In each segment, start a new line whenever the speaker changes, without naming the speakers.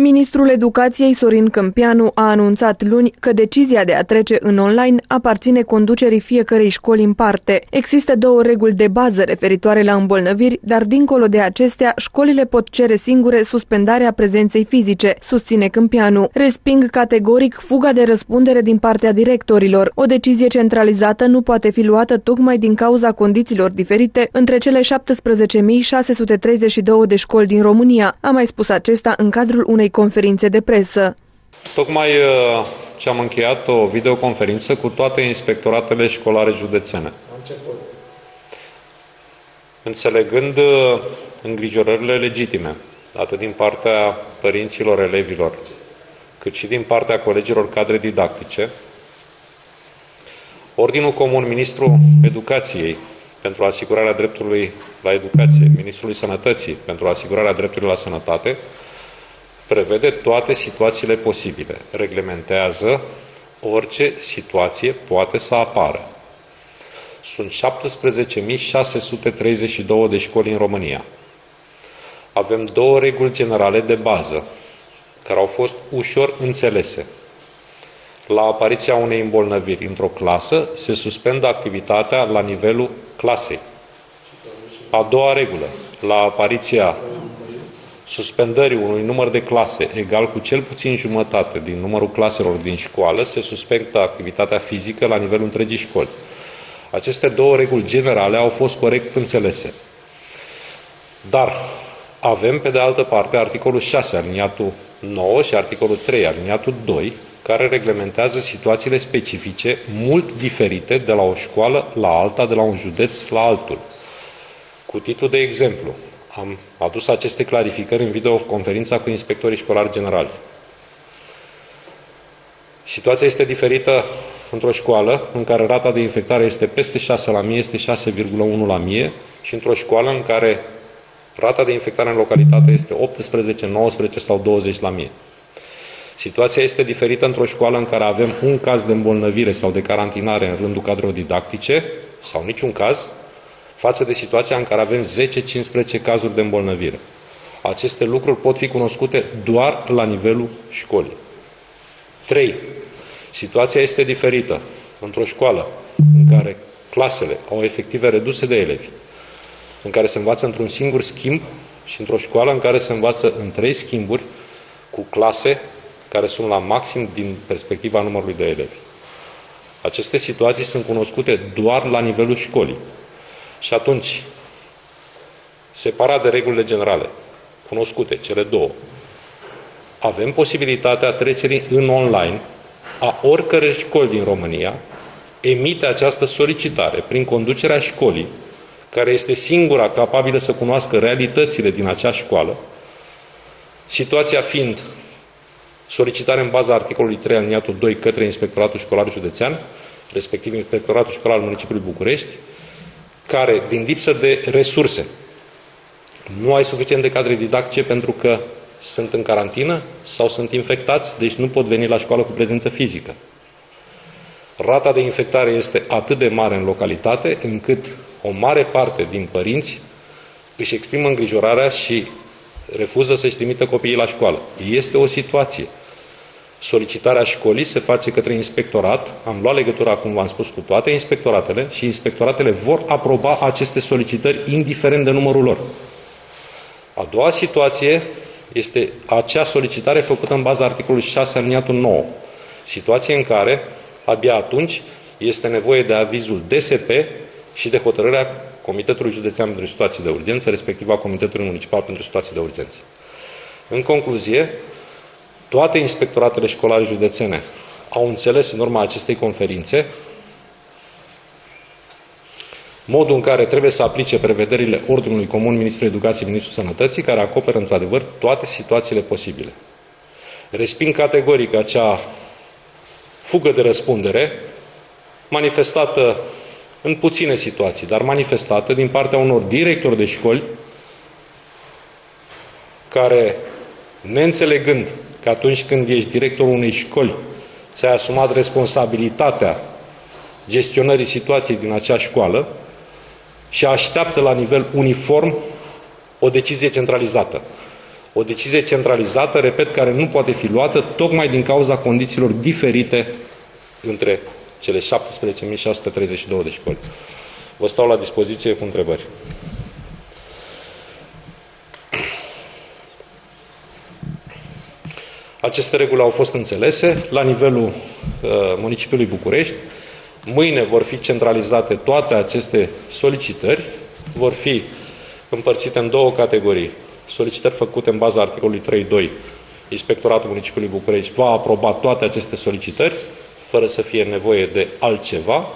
Ministrul Educației Sorin Câmpianu a anunțat luni că decizia de a trece în online aparține conducerii fiecărei școli în parte. Există două reguli de bază referitoare la îmbolnăviri, dar dincolo de acestea, școlile pot cere singure suspendarea prezenței fizice, susține Câmpianu. Resping categoric fuga de răspundere din partea directorilor. O decizie centralizată nu poate fi luată tocmai din cauza condițiilor diferite între cele 17.632 de școli din România, a mai spus acesta în cadrul unei unei conferințe de presă.
Tocmai uh, ce am încheiat o videoconferință cu toate inspectoratele școlare județene. Înțelegând uh, îngrijorările legitime, atât din partea părinților elevilor, cât și din partea colegilor cadre didactice, Ordinul Comun Ministrul Educației pentru asigurarea dreptului la educație, Ministrului Sănătății pentru asigurarea dreptului la sănătate, prevede toate situațiile posibile, reglementează orice situație poate să apară. Sunt 17.632 de școli în România. Avem două reguli generale de bază, care au fost ușor înțelese. La apariția unei îmbolnăviri într-o clasă, se suspendă activitatea la nivelul clasei. A doua regulă, la apariția suspendării unui număr de clase egal cu cel puțin jumătate din numărul claselor din școală, se suspectă activitatea fizică la nivelul întregii școli. Aceste două reguli generale au fost corect înțelese. Dar avem, pe de altă parte, articolul 6, aliniatul 9 și articolul 3, aliniatul 2, care reglementează situațiile specifice mult diferite de la o școală la alta, de la un județ la altul. Cu titlul de exemplu, am adus aceste clarificări în videoconferința cu inspectorii școlari generali. Situația este diferită într-o școală în care rata de infectare este peste 6 la mie, este 6,1 la mie și într-o școală în care rata de infectare în localitate este 18, 19 sau 20 la mie. Situația este diferită într-o școală în care avem un caz de îmbolnăvire sau de carantinare în rândul cadrelor didactice sau niciun caz față de situația în care avem 10-15 cazuri de îmbolnăvire. Aceste lucruri pot fi cunoscute doar la nivelul școlii. 3. Situația este diferită într-o școală în care clasele au efective reduse de elevi, în care se învață într-un singur schimb și într-o școală în care se învață în trei schimburi cu clase care sunt la maxim din perspectiva numărului de elevi. Aceste situații sunt cunoscute doar la nivelul școlii. Și atunci, separat de regulile generale, cunoscute, cele două, avem posibilitatea trecerii în online a oricărei școli din România, emite această solicitare prin conducerea școlii, care este singura capabilă să cunoască realitățile din acea școală, situația fiind solicitare în baza articolului 3 aliniatul 2 către Inspectoratul Școlar Județean, respectiv Inspectoratul Școlar al Municipiului București, care, din lipsă de resurse, nu ai suficient de cadre didactice pentru că sunt în carantină sau sunt infectați, deci nu pot veni la școală cu prezență fizică. Rata de infectare este atât de mare în localitate încât o mare parte din părinți își exprimă îngrijorarea și refuză să-și trimită copiii la școală. Este o situație. Solicitarea școlii se face către inspectorat. Am luat legătura, cum v-am spus, cu toate inspectoratele și inspectoratele vor aproba aceste solicitări, indiferent de numărul lor. A doua situație este acea solicitare făcută în baza articolului 6 aliniatul 9. Situație în care, abia atunci, este nevoie de avizul DSP și de hotărârea Comitetului Județean pentru Situații de Urgență, respectiv a Comitetului Municipal pentru Situații de Urgență. În concluzie, toate inspectoratele școlare județene au înțeles în urma acestei conferințe modul în care trebuie să aplice prevederile Ordinului Comun Ministrul Educației Ministrul Sănătății, care acoperă într-adevăr toate situațiile posibile. Resping categoric acea fugă de răspundere manifestată în puține situații, dar manifestată din partea unor directori de școli care, neînțelegând că atunci când ești directorul unei școli, ți-ai asumat responsabilitatea gestionării situației din acea școală și așteaptă la nivel uniform o decizie centralizată. O decizie centralizată, repet, care nu poate fi luată tocmai din cauza condițiilor diferite între cele 17.632 de școli. Vă stau la dispoziție cu întrebări. Aceste reguli au fost înțelese la nivelul uh, municipiului București. Mâine vor fi centralizate toate aceste solicitări, vor fi împărțite în două categorii. Solicitări făcute în baza articolului 3.2. Inspectoratul Municipiului București va aproba toate aceste solicitări, fără să fie nevoie de altceva.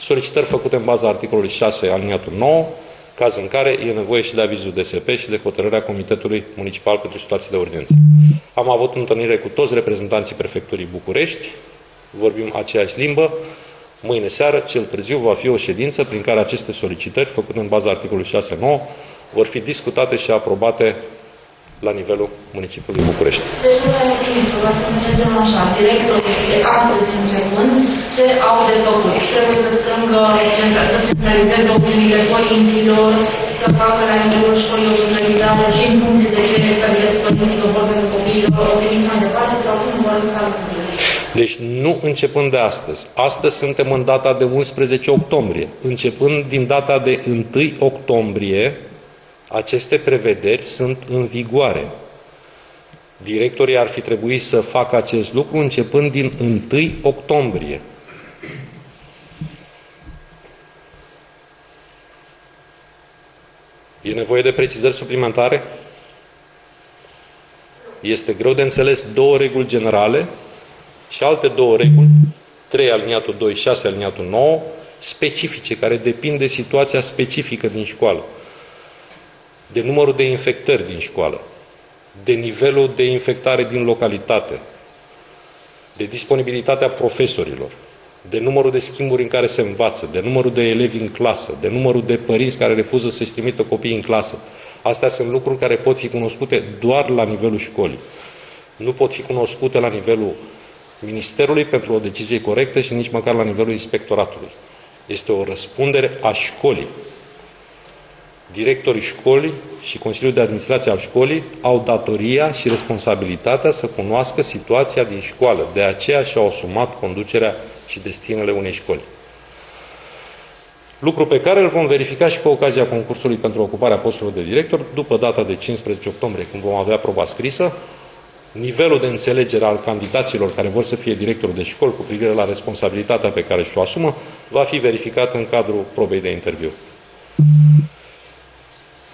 Solicitări făcute în baza articolului 6, aliniatul 9, caz în care e nevoie și de avizul DSP și de hotărârea Comitetului Municipal pentru Situații de Urgență. Am avut întâlnire cu toți reprezentanții Prefecturii București, vorbim aceeași limbă. Mâine seară, cel târziu, va fi o ședință prin care aceste solicitări, făcute în baza articolului 6.9, vor fi discutate și aprobate la nivelul municipiului București.
Deci, ministru, vă să mergem așa, directorul de astăzi începând, ce au de făcut? Trebuie să strângă, să centralizeze opiniile părinților, să facă la nivelul școlii o centralizare și în funcție de ce să vedeți părinții că vor pentru copiilor, o trimis mai departe sau cum vor sta
deci nu începând de astăzi. Astăzi suntem în data de 11 octombrie. Începând din data de 1 octombrie, aceste prevederi sunt în vigoare. Directorii ar fi trebuit să facă acest lucru începând din 1 octombrie. E nevoie de precizări suplimentare? Este greu de înțeles două reguli generale și alte două reguli, 3 aliniatul 2, 6 aliniatul 9, specifice, care depind de situația specifică din școală de numărul de infectări din școală, de nivelul de infectare din localitate, de disponibilitatea profesorilor, de numărul de schimburi în care se învață, de numărul de elevi în clasă, de numărul de părinți care refuză să-și trimită copiii în clasă. Astea sunt lucruri care pot fi cunoscute doar la nivelul școlii. Nu pot fi cunoscute la nivelul Ministerului pentru o decizie corectă și nici măcar la nivelul inspectoratului. Este o răspundere a școlii directorii școlii și Consiliul de Administrație al școlii au datoria și responsabilitatea să cunoască situația din școală. De aceea și-au asumat conducerea și destinele unei școli. Lucru pe care îl vom verifica și cu ocazia concursului pentru ocuparea postului de director, după data de 15 octombrie, când vom avea proba scrisă, nivelul de înțelegere al candidaților care vor să fie directori de școli cu privire la responsabilitatea pe care și-o asumă, va fi verificat în cadrul probei de interviu.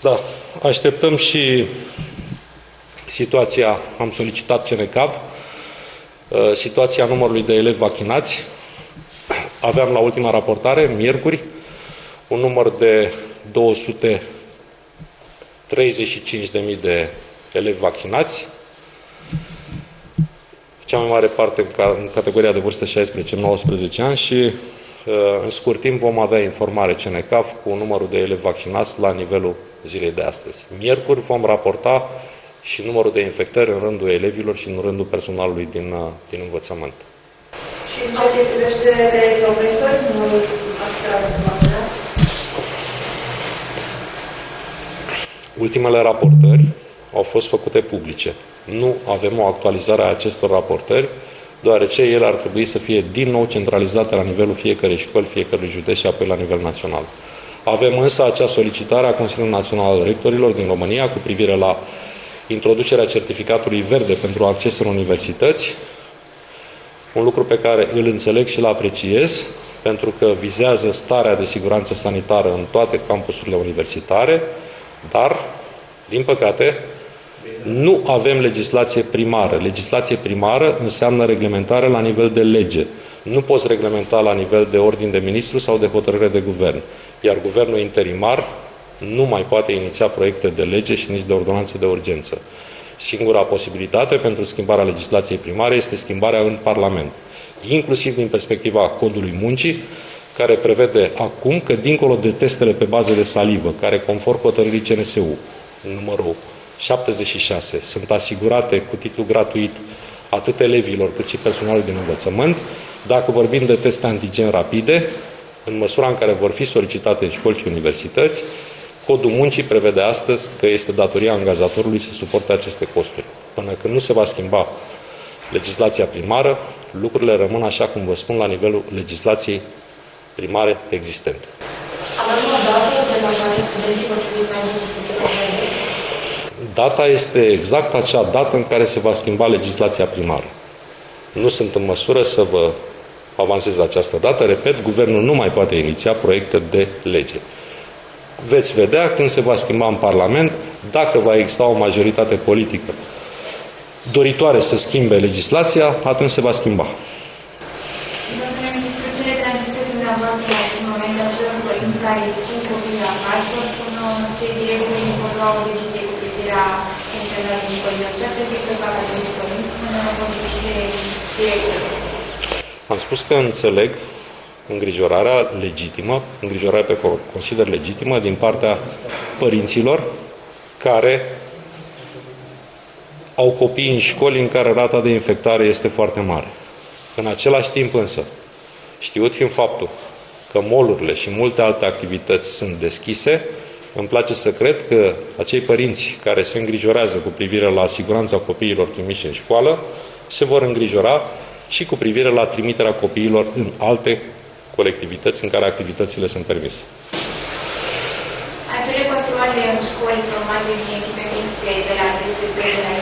Da, așteptăm și situația, am solicitat CNCAV, uh, situația numărului de elevi vaccinați. Aveam la ultima raportare, miercuri, un număr de 235.000 de elevi vaccinați, cea mai mare parte în categoria de vârstă 16-19 ani și uh, în scurt timp vom avea informare CNCAF cu numărul de elevi vaccinați la nivelul zilei de astăzi. Miercuri vom raporta și numărul de infectări în rândul elevilor și în rândul personalului din, uh, din învățământ.
Și în ceea ce privește de profesori, numărul
Ultimele raportări au fost făcute publice. Nu avem o actualizare a acestor raportări, deoarece ele ar trebui să fie din nou centralizate la nivelul fiecărei școli, fiecărui județ și apoi la nivel național. Avem însă acea solicitare a Consiliului Național al Rectorilor din România cu privire la introducerea certificatului verde pentru acces în universități, un lucru pe care îl înțeleg și îl apreciez, pentru că vizează starea de siguranță sanitară în toate campusurile universitare, dar, din păcate, nu avem legislație primară. Legislație primară înseamnă reglementare la nivel de lege. Nu poți reglementa la nivel de ordin de ministru sau de hotărâre de guvern iar guvernul interimar nu mai poate iniția proiecte de lege și nici de ordonanțe de urgență. Singura posibilitate pentru schimbarea legislației primare este schimbarea în Parlament, inclusiv din perspectiva codului muncii, care prevede acum că, dincolo de testele pe bază de salivă, care, conform hotărârii CNSU, numărul 76, sunt asigurate cu titlu gratuit atât elevilor cât și personalului din învățământ, dacă vorbim de teste antigen rapide, în măsura în care vor fi solicitate în școlți și universități, Codul muncii prevede astăzi că este datoria angajatorului să suporte aceste costuri. Până când nu se va schimba legislația primară, lucrurile rămân așa cum vă spun la nivelul legislației primare existente.
Avem o dată de la care studenții vor trebui să aibă
Data este exact acea dată în care se va schimba legislația primară. Nu sunt în măsură să vă avansez această dată. Repet, guvernul nu mai poate iniția proiecte de lege. Veți vedea când se va schimba în Parlament, dacă va exista o majoritate politică doritoare să schimbe legislația, atunci se va schimba.
Domnule ministru, ce le transmiteți dumneavoastră în acest moment acelor părinți care susțin copiii acasă, până cei directori vor lua o decizie cu privire la funcționarea școlilor? Ce ar trebui să facă acești părinți până la o decizie directorului?
Am spus că înțeleg îngrijorarea legitimă, îngrijorarea pe care o consider legitimă din partea părinților care au copii în școli în care rata de infectare este foarte mare. În același timp însă, știut fiind faptul că molurile și multe alte activități sunt deschise, îmi place să cred că acei părinți care se îngrijorează cu privire la siguranța copiilor trimiși în școală, se vor îngrijora și cu privire la trimiterea copiilor în alte colectivități în care activitățile sunt permise.
Acele controle în școli formate din echipe mixte de la DSP, de la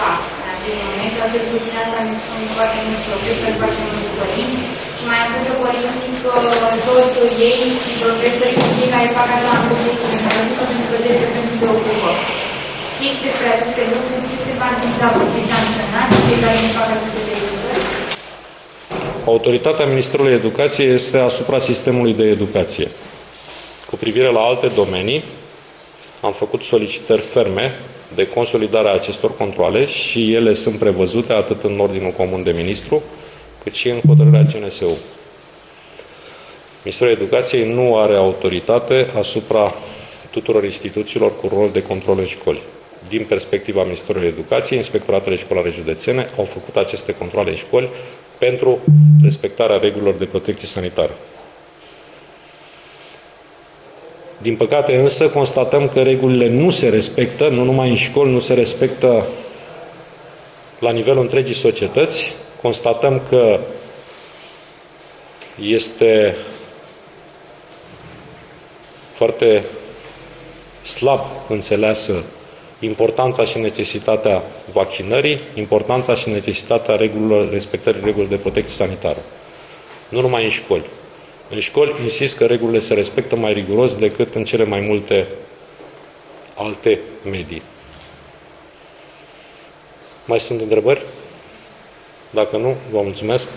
fac în acest moment, sau cel puțin asta mi spun foarte mulți profesori, foarte mulți părinți, și mai apoi părinții că tot ei și profesorii sunt cei care fac acea întâlnire pentru că trebuie să se ocupă. Știți despre aceste lucruri, ce se va întâmpla, vor fi sancționați cei care nu fac aceste verificări?
Autoritatea Ministerului Educației este asupra sistemului de educație. Cu privire la alte domenii, am făcut solicitări ferme de consolidare a acestor controle și ele sunt prevăzute atât în Ordinul Comun de Ministru, cât și în hotărârea CNSU. Ministerul Educației nu are autoritate asupra tuturor instituțiilor cu rol de control în școli. Din perspectiva Ministerului Educației, inspectoratele școlare județene au făcut aceste controle în școli pentru respectarea regulilor de protecție sanitară. Din păcate însă constatăm că regulile nu se respectă, nu numai în școli, nu se respectă la nivelul întregii societăți. Constatăm că este foarte slab înțeleasă importanța și necesitatea vaccinării, importanța și necesitatea regulilor, respectării regulilor de protecție sanitară. Nu numai în școli. În școli insist că regulile se respectă mai riguros decât în cele mai multe alte medii. Mai sunt întrebări? Dacă nu, vă mulțumesc.